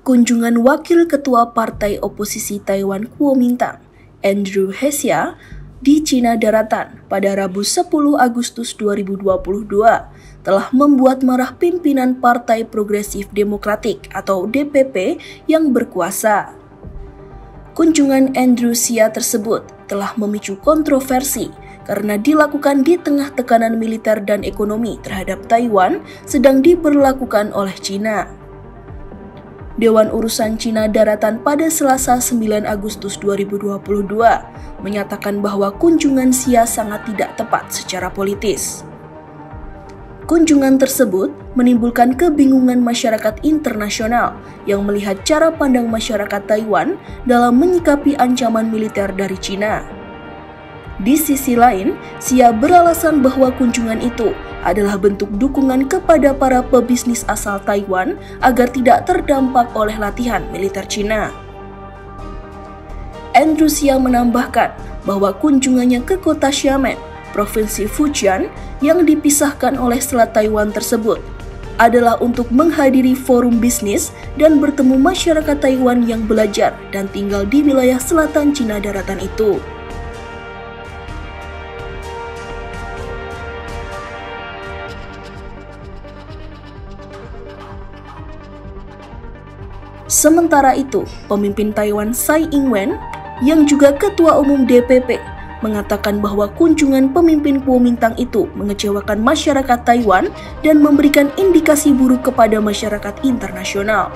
Kunjungan Wakil Ketua Partai Oposisi Taiwan Kuomintang, Andrew Hesia, di Cina Daratan pada Rabu 10 Agustus 2022 telah membuat marah pimpinan Partai Progresif Demokratik atau DPP yang berkuasa. Kunjungan Andrew Xia tersebut telah memicu kontroversi karena dilakukan di tengah tekanan militer dan ekonomi terhadap Taiwan sedang diberlakukan oleh China. Dewan Urusan Cina Daratan pada Selasa 9 Agustus 2022 menyatakan bahwa kunjungan Xia sangat tidak tepat secara politis. Kunjungan tersebut menimbulkan kebingungan masyarakat internasional yang melihat cara pandang masyarakat Taiwan dalam menyikapi ancaman militer dari China. Di sisi lain, Xia beralasan bahwa kunjungan itu adalah bentuk dukungan kepada para pebisnis asal Taiwan agar tidak terdampak oleh latihan militer China. Andrew Xia menambahkan bahwa kunjungannya ke kota Xiamen, Provinsi Fujian, yang dipisahkan oleh Selat Taiwan tersebut adalah untuk menghadiri forum bisnis dan bertemu masyarakat Taiwan yang belajar dan tinggal di wilayah selatan Cina daratan itu. Sementara itu, pemimpin Taiwan Tsai Ing-wen yang juga ketua umum DPP mengatakan bahwa kunjungan pemimpin Kuomintang itu mengecewakan masyarakat Taiwan dan memberikan indikasi buruk kepada masyarakat internasional.